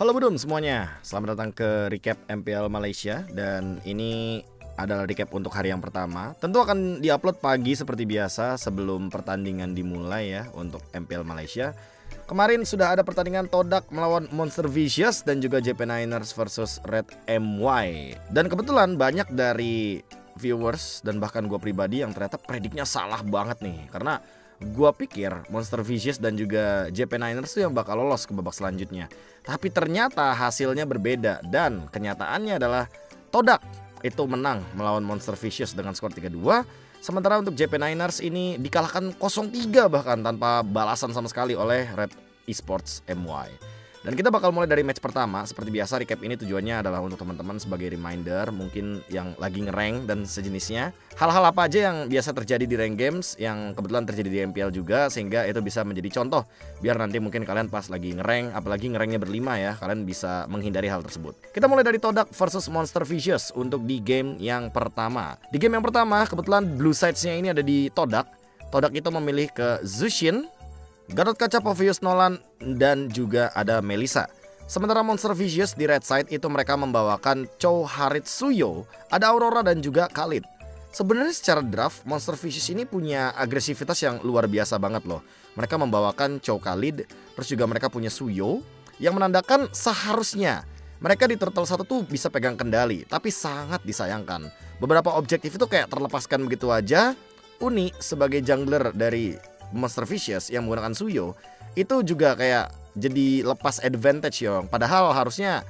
Halo Budum semuanya, selamat datang ke recap MPL Malaysia dan ini adalah recap untuk hari yang pertama. Tentu akan diupload pagi seperti biasa sebelum pertandingan dimulai ya untuk MPL Malaysia. Kemarin sudah ada pertandingan Todak melawan Monster Vicious dan juga JP Niners versus Red MY. Dan kebetulan banyak dari viewers dan bahkan gue pribadi yang ternyata prediknya salah banget nih karena Gua pikir Monster Vicious dan juga JP Niners tuh yang bakal lolos ke babak selanjutnya. Tapi ternyata hasilnya berbeda dan kenyataannya adalah Todak itu menang melawan Monster Vicious dengan skor 3-2. Sementara untuk JP Niners ini dikalahkan 0-3 bahkan tanpa balasan sama sekali oleh Red Esports MY. Dan kita bakal mulai dari match pertama. Seperti biasa recap ini tujuannya adalah untuk teman-teman sebagai reminder mungkin yang lagi ngereng dan sejenisnya. Hal-hal apa aja yang biasa terjadi di rank games yang kebetulan terjadi di MPL juga sehingga itu bisa menjadi contoh biar nanti mungkin kalian pas lagi ngereng apalagi ngerengnya berlima ya kalian bisa menghindari hal tersebut. Kita mulai dari Todak versus Monster Vicious untuk di game yang pertama. Di game yang pertama kebetulan blue sides-nya ini ada di Todak. Todak itu memilih ke Zushin Gatot Kaca Povius Nolan dan juga ada Melisa. Sementara Monster Vicious di Red Side itu mereka membawakan Chow Harit Suyo, ada Aurora dan juga Khalid. Sebenarnya secara draft Monster Vicious ini punya agresivitas yang luar biasa banget loh. Mereka membawakan Chow Khalid, terus juga mereka punya Suyo yang menandakan seharusnya mereka di Turtle 1 tuh bisa pegang kendali, tapi sangat disayangkan. Beberapa objektif itu kayak terlepaskan begitu aja. Uni sebagai jungler dari Monster Vicious yang menggunakan Suyo itu juga kayak jadi lepas advantage yong. Padahal harusnya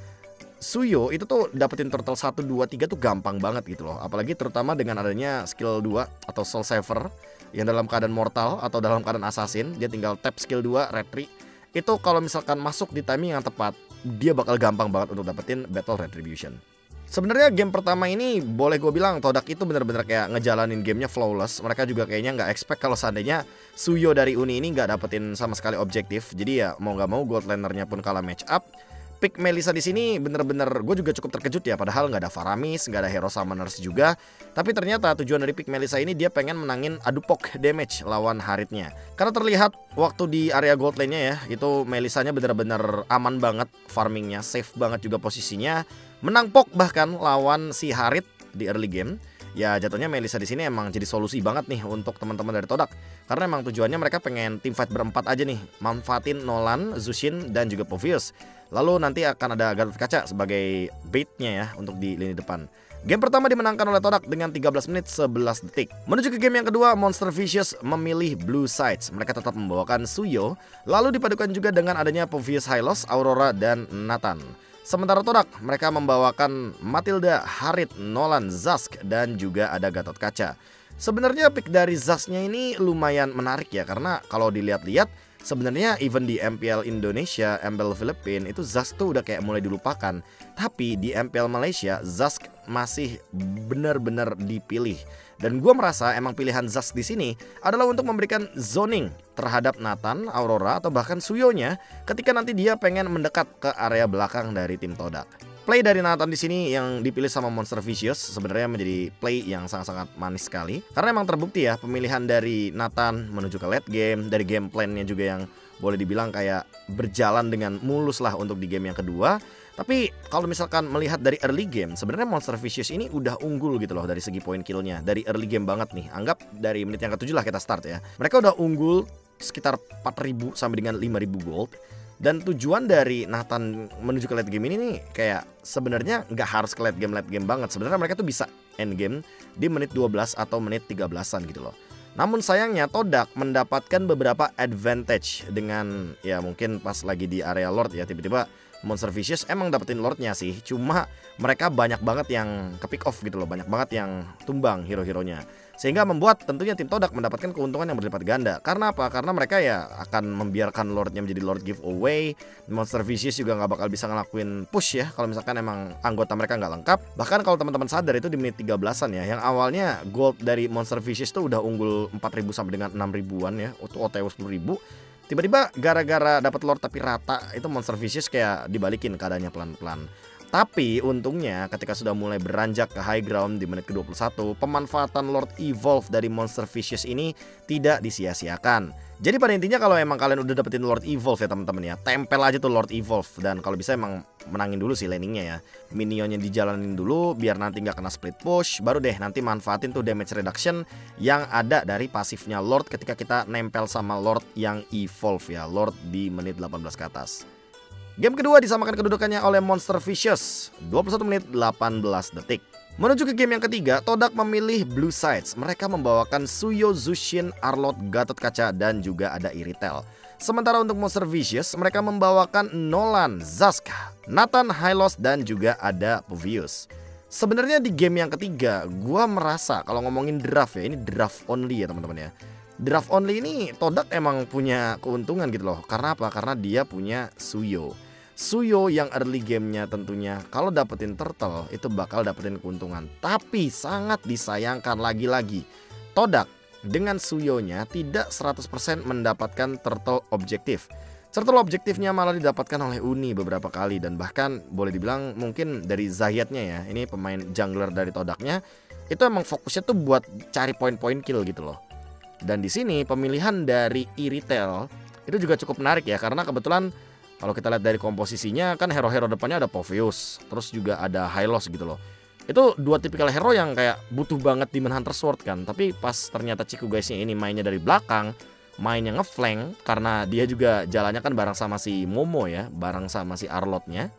Suyo itu tuh dapetin turtle 1 2 3 tuh gampang banget gitu loh. Apalagi terutama dengan adanya skill 2 atau Soul Saver yang dalam keadaan mortal atau dalam keadaan assassin, dia tinggal tap skill 2 retri. Itu kalau misalkan masuk di timing yang tepat, dia bakal gampang banget untuk dapetin Battle Retribution. Sebenarnya game pertama ini boleh gue bilang Todak itu bener-bener kayak ngejalanin gamenya flawless. Mereka juga kayaknya nggak expect kalau seandainya Suyo dari Uni ini nggak dapetin sama sekali objektif. Jadi ya mau nggak mau gold lanernya pun kalah match up. Pick Melisa di sini bener-bener gue juga cukup terkejut ya padahal nggak ada Faramis, nggak ada Hero Summoners juga. Tapi ternyata tujuan dari Pick Melisa ini dia pengen menangin adu pok damage lawan Haritnya. Karena terlihat waktu di area gold lane-nya ya, itu Melisanya bener-bener aman banget farmingnya, safe banget juga posisinya. Menang pok bahkan lawan si Harit di early game ya jatuhnya Melisa di sini emang jadi solusi banget nih untuk teman-teman dari Todak. Karena emang tujuannya mereka pengen tim fight berempat aja nih, manfaatin Nolan, Zushin dan juga Povius. Lalu nanti akan ada Gatot Kaca sebagai baitnya ya untuk di lini depan. Game pertama dimenangkan oleh Todak dengan 13 menit 11 detik. Menuju ke game yang kedua, Monster Vicious memilih Blue Sides. Mereka tetap membawakan Suyo, lalu dipadukan juga dengan adanya Povius Hylos, Aurora, dan Nathan. Sementara Todak, mereka membawakan Matilda, Harit, Nolan, Zask, dan juga ada Gatot Kaca. Sebenarnya pick dari Zasknya ini lumayan menarik ya, karena kalau dilihat-lihat sebenarnya even di MPL Indonesia, MPL Filipina itu Zask tuh udah kayak mulai dilupakan. Tapi di MPL Malaysia, Zask masih benar-benar dipilih. Dan gue merasa emang pilihan Zas di sini adalah untuk memberikan zoning terhadap Nathan, Aurora, atau bahkan Suyonya ketika nanti dia pengen mendekat ke area belakang dari tim Todak. Play dari Nathan di sini yang dipilih sama Monster Vicious sebenarnya menjadi play yang sangat-sangat manis sekali. Karena emang terbukti ya pemilihan dari Nathan menuju ke late game, dari game plan-nya juga yang boleh dibilang kayak berjalan dengan mulus lah untuk di game yang kedua tapi kalau misalkan melihat dari early game, sebenarnya Monster Vicious ini udah unggul gitu loh dari segi poin killnya. Dari early game banget nih. Anggap dari menit yang ketujuh lah kita start ya. Mereka udah unggul sekitar 4000 sampai dengan 5000 gold. Dan tujuan dari Nathan menuju ke late game ini nih kayak sebenarnya nggak harus ke late game late game banget. Sebenarnya mereka tuh bisa end game di menit 12 atau menit 13-an gitu loh. Namun sayangnya Todak mendapatkan beberapa advantage dengan ya mungkin pas lagi di area Lord ya tiba-tiba Monster Vicious emang dapetin Lordnya sih Cuma mereka banyak banget yang ke pick off gitu loh Banyak banget yang tumbang hero-heronya Sehingga membuat tentunya tim Todak mendapatkan keuntungan yang berlipat ganda. Karena apa? Karena mereka ya akan membiarkan Lordnya menjadi Lord giveaway. Monster Vicious juga nggak bakal bisa ngelakuin push ya Kalau misalkan emang anggota mereka nggak lengkap. Bahkan kalau teman-teman sadar itu di menit 13an ya. Yang awalnya gold dari Monster Vicious tuh udah unggul 4000 sampai dengan 6000an ya. Itu OTW 10000 Tiba-tiba gara-gara dapat lord tapi rata itu Monster Vicious kayak dibalikin keadaannya pelan-pelan. Tapi untungnya ketika sudah mulai beranjak ke high ground di menit ke-21, pemanfaatan Lord Evolve dari Monster Fishes ini tidak disia-siakan. Jadi pada intinya kalau emang kalian udah dapetin Lord Evolve ya teman-teman ya, tempel aja tuh Lord Evolve dan kalau bisa emang menangin dulu sih laningnya ya. Minionnya dijalanin dulu biar nanti nggak kena split push, baru deh nanti manfaatin tuh damage reduction yang ada dari pasifnya Lord ketika kita nempel sama Lord yang Evolve ya, Lord di menit 18 ke atas. Game kedua disamakan kedudukannya oleh Monster Vicious 21 menit 18 detik Menuju ke game yang ketiga, Todak memilih Blue Sides. Mereka membawakan Suyo Zushin, Arlot, Gatot Kaca, dan juga ada Iritel. Sementara untuk Monster Vicious, mereka membawakan Nolan, Zaska, Nathan, Hylos, dan juga ada Puvius. Sebenarnya di game yang ketiga, gua merasa kalau ngomongin draft ya, ini draft only ya teman-teman ya draft only ini Todak emang punya keuntungan gitu loh. Karena apa? Karena dia punya Suyo. Suyo yang early gamenya tentunya kalau dapetin turtle itu bakal dapetin keuntungan. Tapi sangat disayangkan lagi-lagi Todak dengan Suyonya tidak 100% mendapatkan turtle objektif. Turtle objektifnya malah didapatkan oleh Uni beberapa kali dan bahkan boleh dibilang mungkin dari Zahiatnya ya. Ini pemain jungler dari Todaknya itu emang fokusnya tuh buat cari poin-poin kill gitu loh. Dan di sini pemilihan dari Iritel itu juga cukup menarik ya karena kebetulan kalau kita lihat dari komposisinya kan hero-hero depannya ada Povius, terus juga ada Hylos gitu loh. Itu dua tipikal hero yang kayak butuh banget di Hunter Sword kan. Tapi pas ternyata Ciku guysnya ini mainnya dari belakang, mainnya ngeflank karena dia juga jalannya kan bareng sama si Momo ya, bareng sama si Arlotnya.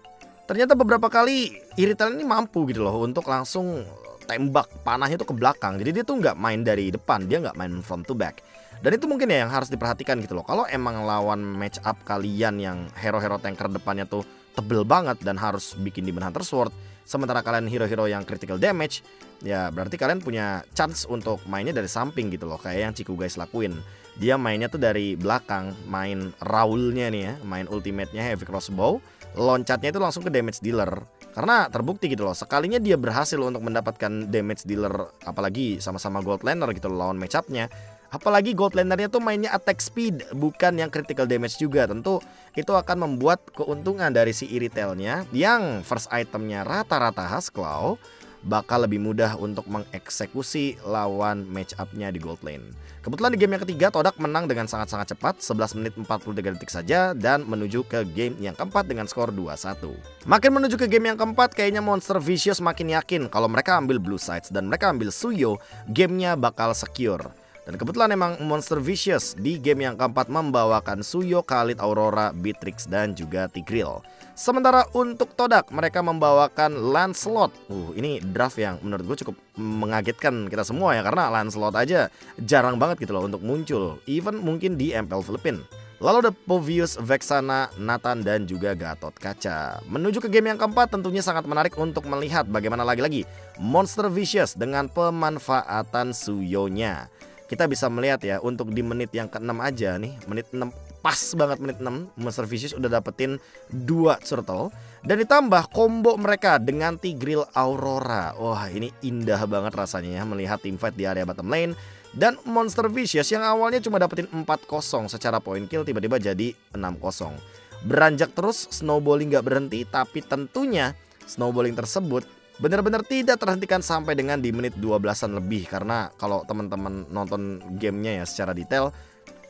Ternyata beberapa kali Irital ini mampu gitu loh untuk langsung tembak panahnya tuh ke belakang. Jadi dia tuh nggak main dari depan, dia nggak main front to back. Dan itu mungkin ya yang harus diperhatikan gitu loh. Kalau emang lawan match up kalian yang hero-hero tanker depannya tuh tebel banget dan harus bikin Demon Hunter Sword, sementara kalian hero-hero yang critical damage, ya berarti kalian punya chance untuk mainnya dari samping gitu loh, kayak yang Ciku guys lakuin. Dia mainnya tuh dari belakang, main Raulnya nih ya, main ultimate-nya Heavy Crossbow, loncatnya itu langsung ke damage dealer. Karena terbukti gitu loh, sekalinya dia berhasil untuk mendapatkan damage dealer apalagi sama-sama gold laner gitu loh, lawan match-up-nya Apalagi gold lanernya tuh mainnya attack speed bukan yang critical damage juga. Tentu itu akan membuat keuntungan dari si Iritelnya yang first itemnya rata-rata khas claw bakal lebih mudah untuk mengeksekusi lawan match up-nya di gold lane. Kebetulan di game yang ketiga Todak menang dengan sangat-sangat cepat 11 menit 43 detik saja dan menuju ke game yang keempat dengan skor 2-1. Makin menuju ke game yang keempat kayaknya Monster Vicious makin yakin kalau mereka ambil blue sides dan mereka ambil Suyo, gamenya bakal secure. Dan kebetulan emang Monster Vicious di game yang keempat membawakan Suyo, Khalid, Aurora, Beatrix, dan juga Tigreal. Sementara untuk Todak mereka membawakan Lancelot. Uh, ini draft yang menurut gue cukup mengagetkan kita semua ya karena Lancelot aja jarang banget gitu loh untuk muncul, even mungkin di MPL Filipin. Lalu ada Povius, Vexana, Nathan, dan juga Gatot Kaca. Menuju ke game yang keempat tentunya sangat menarik untuk melihat bagaimana lagi-lagi Monster Vicious dengan pemanfaatan Suyonya kita bisa melihat ya untuk di menit yang ke-6 aja nih, menit 6 pas banget menit 6 Monster Vicious udah dapetin dua turtle dan ditambah combo mereka dengan Tigreal Aurora. Wah, ini indah banget rasanya ya melihat tim fight di area bottom lane dan Monster Vicious yang awalnya cuma dapetin 4-0 secara point kill tiba-tiba jadi 6-0. Beranjak terus, snowballing gak berhenti tapi tentunya snowballing tersebut benar-benar tidak terhentikan sampai dengan di menit 12-an lebih karena kalau teman-teman nonton gamenya ya secara detail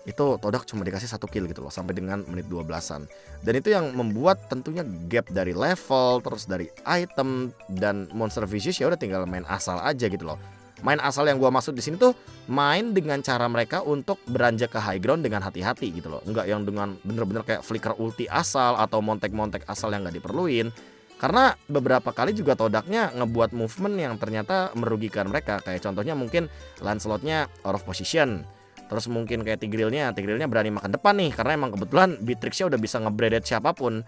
itu Todak cuma dikasih satu kill gitu loh sampai dengan menit 12-an. Dan itu yang membuat tentunya gap dari level terus dari item dan monster vicious ya udah tinggal main asal aja gitu loh. Main asal yang gua maksud di sini tuh main dengan cara mereka untuk beranjak ke high ground dengan hati-hati gitu loh. Enggak yang dengan bener-bener kayak flicker ulti asal atau montek-montek asal yang nggak diperluin karena beberapa kali juga Todaknya ngebuat movement yang ternyata merugikan mereka. Kayak contohnya mungkin Lancelotnya out of position. Terus mungkin kayak Tigrealnya, Tigrealnya berani makan depan nih karena emang kebetulan Beatrixnya udah bisa ngebredet siapa pun.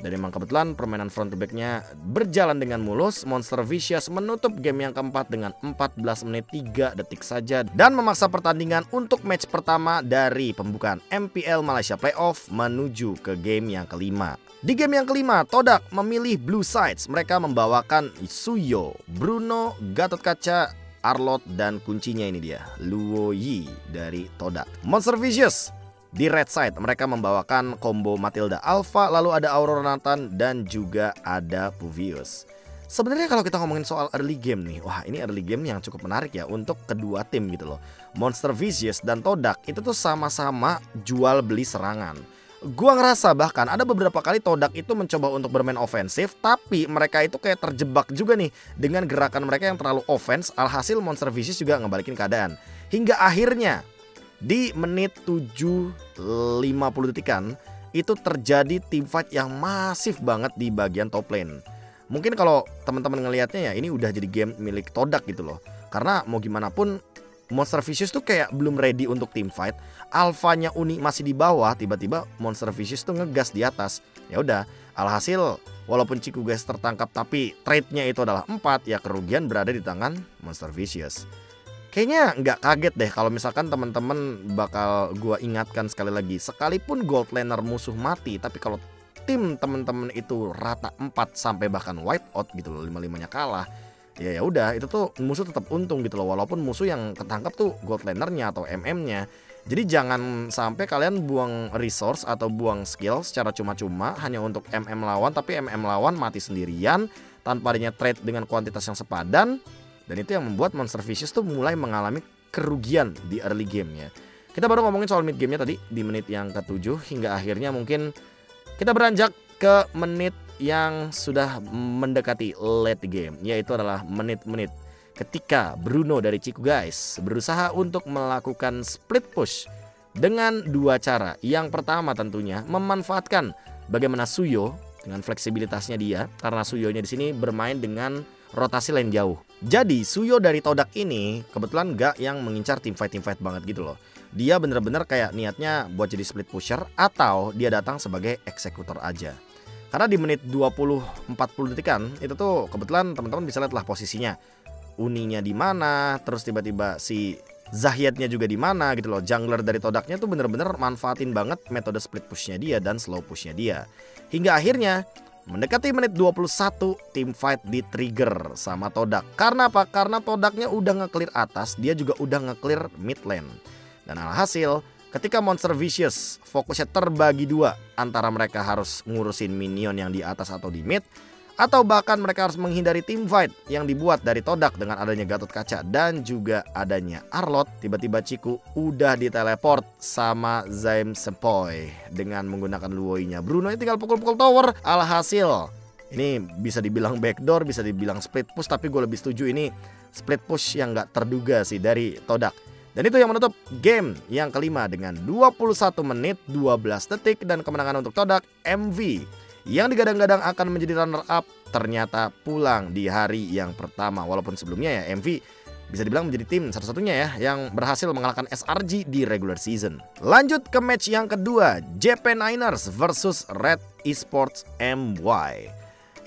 Dan emang kebetulan permainan front to backnya berjalan dengan mulus. Monster Vicious menutup game yang keempat dengan 14 menit 3 detik saja dan memaksa pertandingan untuk match pertama dari pembukaan MPL Malaysia Playoff menuju ke game yang kelima. Di game yang kelima, Todak memilih Blue Sides. Mereka membawakan Suyo, Bruno, Gatot Kaca, Arlot dan kuncinya ini dia, Luo Yi dari Todak. Monster Vicious Di red side mereka membawakan combo Matilda Alpha, lalu ada Aurora Nathan dan juga ada Puvius. Sebenarnya kalau kita ngomongin soal early game nih, wah ini early game yang cukup menarik ya untuk kedua tim gitu loh. Monster Vicious dan Todak itu tuh sama-sama jual beli serangan. Gua ngerasa bahkan ada beberapa kali Todak itu mencoba untuk bermain ofensif, tapi mereka itu kayak terjebak juga nih dengan gerakan mereka yang terlalu offense. Alhasil Monster Vicious juga ngebalikin keadaan. Hingga akhirnya di menit 7.50 detikan itu terjadi team fight yang masif banget di bagian top lane mungkin kalau teman-teman ngelihatnya ya ini udah jadi game milik Todak gitu loh. Karena mau gimana pun Monster Vicious tuh kayak belum ready untuk team fight. Alfanya Uni masih di bawah, tiba-tiba Monster Vicious tuh ngegas di atas. Ya udah, alhasil walaupun Ciku guys tertangkap tapi trade-nya itu adalah 4 ya kerugian berada di tangan Monster Vicious. Kayaknya nggak kaget deh kalau misalkan teman-teman bakal gua ingatkan sekali lagi, sekalipun gold laner musuh mati, tapi kalau tim temen-temen itu rata 4 sampai bahkan wipe out gitu loh, lima-limanya kalah. Ya ya udah, itu tuh musuh tetap untung gitu loh walaupun musuh yang ketangkap tuh gold lanernya atau MM-nya. Jadi jangan sampai kalian buang resource atau buang skill secara cuma-cuma hanya untuk MM lawan tapi MM lawan mati sendirian tanpa adanya trade dengan kuantitas yang sepadan dan itu yang membuat Monster Vicious tuh mulai mengalami kerugian di early game-nya. Kita baru ngomongin soal mid game-nya tadi di menit yang ketujuh hingga akhirnya mungkin kita beranjak ke menit yang sudah mendekati late game, yaitu adalah menit-menit ketika Bruno dari Ciku Guys berusaha untuk melakukan split push dengan dua cara. Yang pertama tentunya memanfaatkan bagaimana Suyo dengan fleksibilitasnya dia karena Suyonya di sini bermain dengan rotasi lain jauh. Jadi Suyo dari Todak ini kebetulan gak yang mengincar tim fight tim fight banget gitu loh dia bener-bener kayak niatnya buat jadi split pusher atau dia datang sebagai eksekutor aja. Karena di menit 20-40 detikan itu tuh kebetulan teman-teman bisa lihat lah posisinya. Uninya di mana, terus tiba-tiba si Zahiatnya juga di mana gitu loh. Jungler dari Todaknya tuh bener-bener manfaatin banget metode split pushnya dia dan slow pushnya dia. Hingga akhirnya Mendekati menit 21, tim fight di trigger sama Todak. Karena apa? Karena Todaknya udah ngeclear atas, dia juga udah ngeclear mid lane. Dan alhasil, ketika Monster Vicious fokusnya terbagi dua antara mereka harus ngurusin minion yang di atas atau di mid, atau bahkan mereka harus menghindari team fight yang dibuat dari Todak dengan adanya Gatot Kaca dan juga adanya Arlot. Tiba-tiba Ciku udah diteleport sama Zaim Sempoy dengan menggunakan Luoinya. Bruno tinggal pukul-pukul tower. Alhasil, ini bisa dibilang backdoor, bisa dibilang split push, tapi gue lebih setuju ini split push yang gak terduga sih dari Todak. Dan itu yang menutup game yang kelima dengan 21 menit 12 detik dan kemenangan untuk Todak MV yang digadang-gadang akan menjadi runner up ternyata pulang di hari yang pertama walaupun sebelumnya ya MV bisa dibilang menjadi tim satu-satunya ya yang berhasil mengalahkan SRG di regular season. Lanjut ke match yang kedua, JP Niners versus Red Esports MY.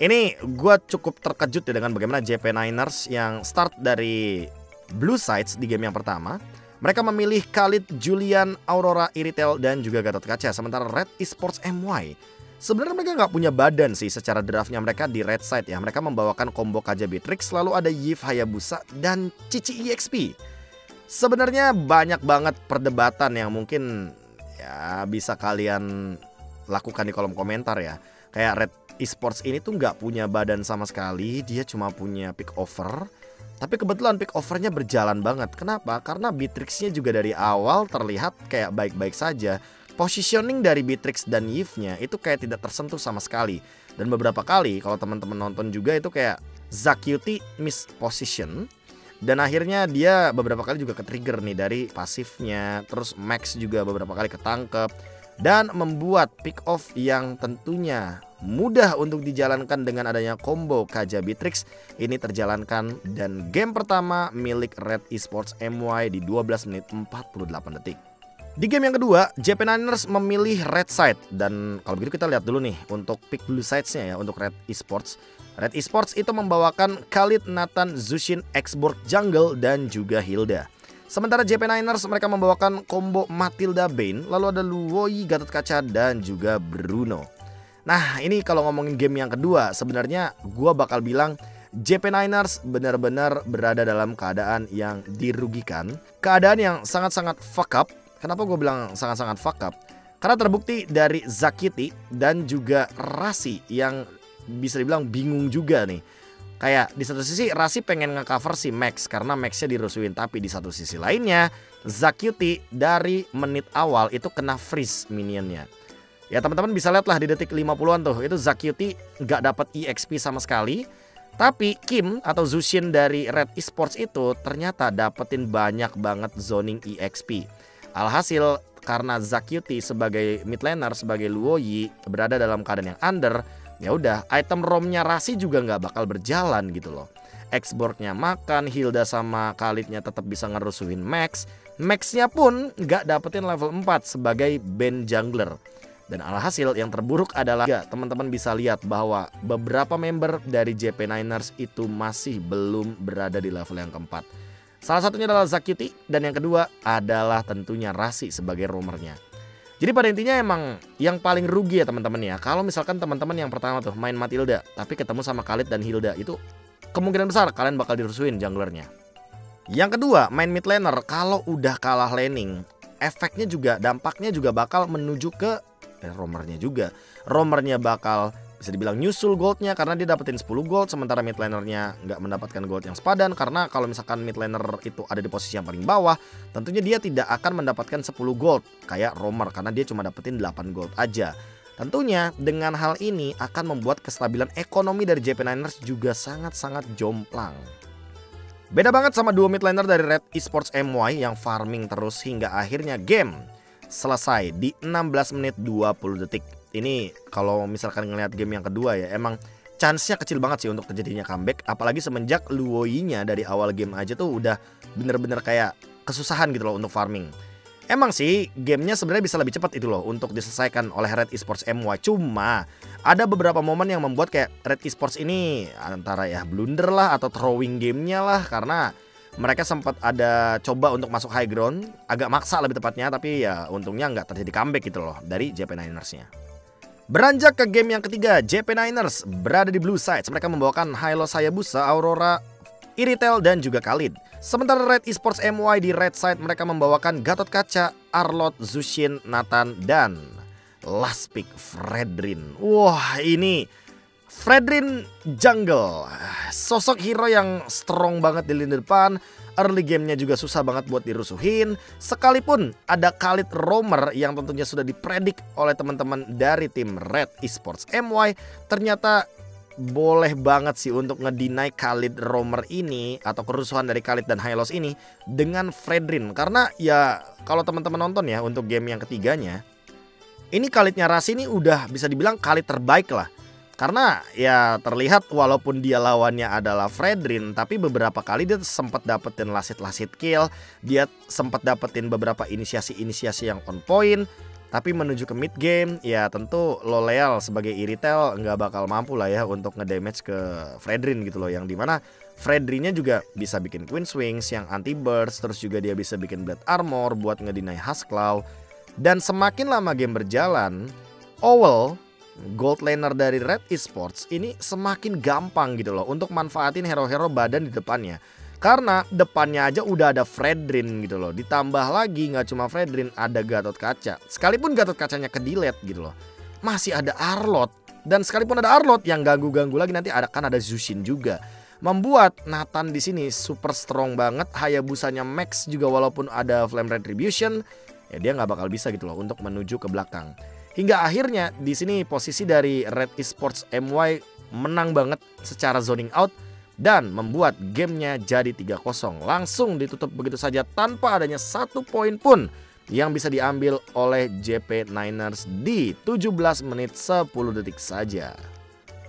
Ini gue cukup terkejut ya dengan bagaimana JP Niners yang start dari Blue Sides di game yang pertama. Mereka memilih Khalid, Julian, Aurora, Iritel, dan juga Gatot Kaca. Sementara Red Esports MY Sebenarnya mereka nggak punya badan sih secara draftnya mereka di red side ya. Mereka membawakan combo Kaja Beatrix, lalu ada Yves Hayabusa dan Cici EXP. Sebenarnya banyak banget perdebatan yang mungkin ya bisa kalian lakukan di kolom komentar ya. Kayak Red Esports ini tuh nggak punya badan sama sekali, dia cuma punya pick over tapi kebetulan pick overnya berjalan banget. Kenapa? Karena Beatrixnya juga dari awal terlihat kayak baik-baik saja. Positioning dari Beatrix dan Yves-nya itu kayak tidak tersentuh sama sekali. Dan beberapa kali kalau teman-teman nonton juga itu kayak Zakyuti miss position dan akhirnya dia beberapa kali juga ke-trigger nih dari pasifnya. Terus Max juga beberapa kali ketangkep dan membuat pick off yang tentunya mudah untuk dijalankan dengan adanya combo Kaja Bitrix ini terjalankan dan game pertama milik Red Esports MY di 12 menit 48 detik. Di game yang kedua, JP Niners memilih red side dan kalau begitu kita lihat dulu nih untuk pick blue sides-nya ya untuk Red Esports. Red Esports itu membawakan Khalid Nathan Zushin Exborg Jungle dan juga Hilda. Sementara JP Niners mereka membawakan combo Matilda Bane, lalu ada Luoi Gatot Kaca dan juga Bruno. Nah ini kalau ngomongin game yang kedua sebenarnya gue bakal bilang JP Niners benar-benar berada dalam keadaan yang dirugikan. Keadaan yang sangat-sangat fuck up Kenapa gue bilang sangat-sangat fuck up? Karena terbukti dari Zakiti dan juga Rasi yang bisa dibilang bingung juga nih. Kayak di satu sisi Rasi pengen ngecover si Max karena Maxnya dirusuhin tapi di satu sisi lainnya Zakyuti dari menit awal itu kena freeze minionnya. Ya teman-teman bisa lihat lah di detik 50-an tuh itu Zakyuti nggak dapat EXP sama sekali. Tapi Kim atau Zushin dari Red Esports itu ternyata dapetin banyak banget zoning EXP. Alhasil karena Zakyuti sebagai mid laner sebagai Luoyi berada dalam keadaan yang under ya udah item romnya Rasi juga nggak bakal berjalan gitu loh. Exborgnya makan Hilda sama Khalidnya tetap bisa ngerusuhin Max. Maxnya pun nggak dapetin level 4 sebagai band jungler. Dan alhasil yang terburuk adalah ya, teman-teman bisa lihat bahwa beberapa member dari JP Niners itu masih belum berada di level yang keempat Salah satunya adalah Zakyuti dan yang kedua adalah tentunya Rasi sebagai roamernya. Jadi pada intinya emang yang paling rugi ya teman-teman ya. Kalau misalkan teman-teman yang pertama tuh main Matilda tapi ketemu sama Khalid dan Hilda itu kemungkinan besar kalian bakal dirusuin junglernya. Yang kedua, main mid laner kalau udah kalah laning, efeknya juga dampaknya juga bakal menuju ke eh, roamernya juga. Roamernya bakal bisa dibilang nyusul goldnya karena dia dapetin 10 gold sementara mid lanernya nggak mendapatkan gold yang sepadan. Karena kalau misalkan mid laner itu ada di posisi yang paling bawah tentunya dia tidak akan mendapatkan 10 gold kayak roamer karena dia cuma dapetin 8 gold aja. Tentunya dengan hal ini akan membuat kestabilan ekonomi dari JP Niners juga sangat-sangat jomplang. Beda banget sama dua mid laner dari Red Esports MY yang farming terus hingga akhirnya game selesai di 16 menit 20 detik ini kalau misalkan ngelihat game yang kedua ya emang chance-nya kecil banget sih untuk terjadinya comeback apalagi semenjak Luoyi-nya dari awal game aja tuh udah bener-bener kayak kesusahan gitu loh untuk farming. Emang sih gamenya sebenarnya bisa lebih cepat itu loh untuk diselesaikan oleh Red Esports MY. Cuma ada beberapa momen yang membuat kayak Red Esports ini antara ya blunder lah atau throwing gamenya lah karena mereka sempat ada coba untuk masuk high ground agak maksa lebih tepatnya tapi ya untungnya nggak terjadi comeback gitu loh dari JP Niners-nya. Beranjak ke game yang ketiga, JP Niners berada di blue side. Mereka membawakan Hilo Sayabusa, Aurora, Iritel, dan juga Khalid. Sementara Red Esports MY di red side mereka membawakan Gatot Kaca, Arlot, Zushin, Nathan, dan last pick Fredrin. Wah ini Fredrin Jungle, sosok hero yang strong banget di lini depan, early gamenya juga susah banget buat dirusuhin. Sekalipun ada Khalid Romer yang tentunya sudah dipredik oleh teman-teman dari tim Red Esports MY, ternyata boleh banget sih untuk ngedinai Khalid Romer ini atau kerusuhan dari Khalid dan Hylos ini dengan Fredrin karena ya kalau teman-teman nonton ya untuk game yang ketiganya ini Khalidnya Rasi ini udah bisa dibilang Khalid terbaik lah karena ya terlihat walaupun dia lawannya adalah Fredrin tapi beberapa kali dia sempat dapetin lasit-lasit kill, dia sempat dapetin beberapa inisiasi-inisiasi yang on point. Tapi menuju ke mid game ya tentu Loleal sebagai Iritel nggak bakal mampu lah ya untuk ngedamage ke Fredrin gitu loh yang di mana Fredrinnya juga bisa bikin Queen Swings yang anti burst terus juga dia bisa bikin Blade Armor buat ngedinai Husklow dan semakin lama game berjalan Owl gold laner dari Red Esports ini semakin gampang gitu loh untuk manfaatin hero-hero badan di depannya. Karena depannya aja udah ada Fredrin gitu loh. Ditambah lagi nggak cuma Fredrin, ada Gatot Kaca. Sekalipun Gatot Kacanya ke delete gitu loh. Masih ada Arlot. Dan sekalipun ada Arlot yang ganggu-ganggu lagi nanti ada kan ada Zushin juga. Membuat Nathan di sini super strong banget. Hayabusanya Max juga walaupun ada Flame Retribution, ya dia nggak bakal bisa gitu loh untuk menuju ke belakang. Hingga akhirnya di sini posisi dari Red Esports MY menang banget secara zoning out dan membuat gamenya jadi 3-0 langsung ditutup begitu saja tanpa adanya satu poin pun yang bisa diambil oleh JP Niners di 17 menit 10 detik saja.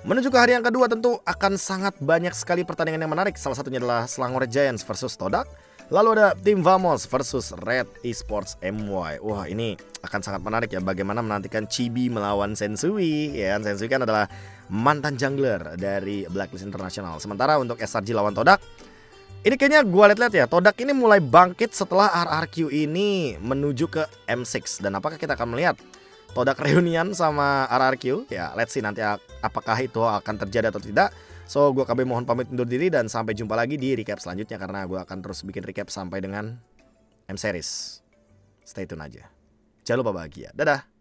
Menuju ke hari yang kedua tentu akan sangat banyak sekali pertandingan yang menarik. Salah satunya adalah Selangor Giants versus Todak. Lalu ada tim Vamos versus Red Esports MY. Wah ini akan sangat menarik ya bagaimana menantikan Chibi melawan Sensui. Ya Sensui kan adalah mantan jungler dari Blacklist International. Sementara untuk SRG lawan Todak, ini kayaknya gue lihat-lihat ya Todak ini mulai bangkit setelah RRQ ini menuju ke M6 dan apakah kita akan melihat Todak reunian sama RRQ? Ya let's see nanti apakah itu akan terjadi atau tidak. So gue KB mohon pamit undur diri dan sampai jumpa lagi di recap selanjutnya karena gue akan terus bikin recap sampai dengan M series. Stay tune aja. Jangan lupa bahagia. Dadah.